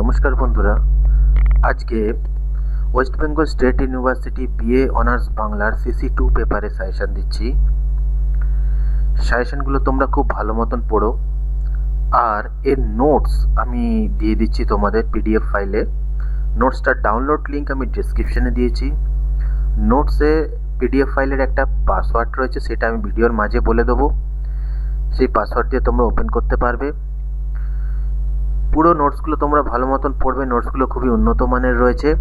নমস্কার বন্ধুরা। আজকে West Bengal state university BA honours বাংলার সিসি টু পেপারে সাজেশান দিচ্ছি। সাজেশানগুলো তোমরা খুব ভালো মতন পড়ো। আর এর নোটস আমি দিয়ে দিচ্ছি তোমাদের পিডিএফ ফাইলে নোটসটার ডাউনলোড লিঙ্ক আমি ডিসক্রিপশানে দিয়েছি। নোটসে পিডিএফ ফাইলের একটা পাসওয়ার্ড রয়েছে, সেটা আমি ভিডিওর মাঝে বলে দেবো। সেই পাসওয়ার্ড দিয়ে তোমরা ওপেন করতে পারবে। পুরো নোটসগুলো তোমরা ভালো মতন পড়বে। নোটসগুলো খুবই উন্নত মানের রয়েছে।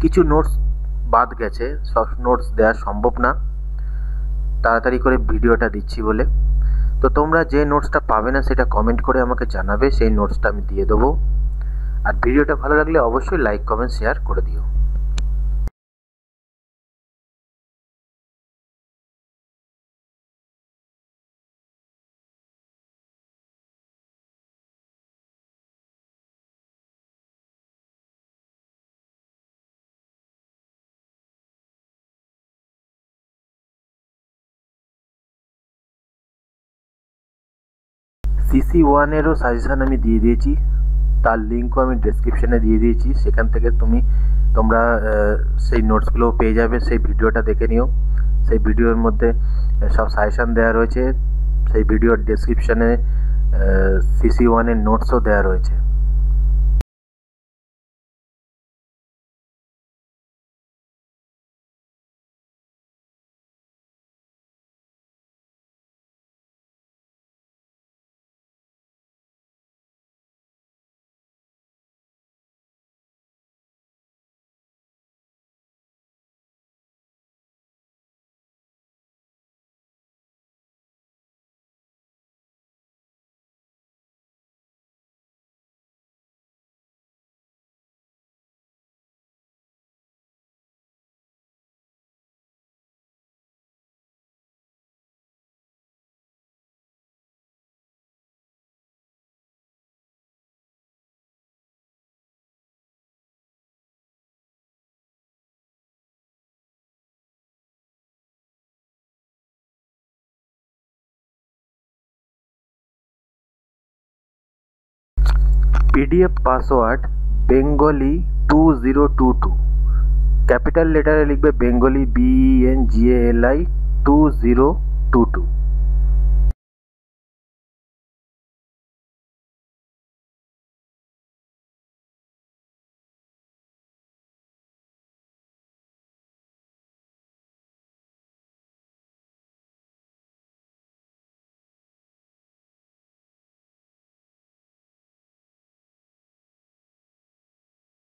কিছু নোটস বাদ গেছে। সব নোটস দেওয়া সম্ভব না। তাড়াতাড়ি করে ভিডিওটা দিচ্ছি বলে। তো তোমরা যে নোটসটা পাবে না, সেটা কমেন্ট করে আমাকে জানাবে। সেই নোটসটা আমি দিয়ে দেবো। আর ভিডিওটা ভালো লাগলে অবশ্যই লাইক কমেন্ট শেয়ার করে দিও। সিসি ওয়ানেরও সাজেশান আমি দিয়ে দিয়েছি। তার লিঙ্কও আমি ডেসক্রিপশানে দিয়ে দিয়েছি। সেখান থেকে তুমি, তোমরা সেই নোটসগুলো পেয়ে যাবে। সেই ভিডিওটা দেখে নিও। সেই ভিডিওর মধ্যে সব সাজেশান দেওয়া রয়েছে। সেই ভিডিওর ডেসক্রিপশানে সিসি ওয়ানের নোটসও দেওয়া রয়েছে। PDF password Bengali two zero two two. Capital লেটারে লিখবে Bengali BN GALI two zero two two.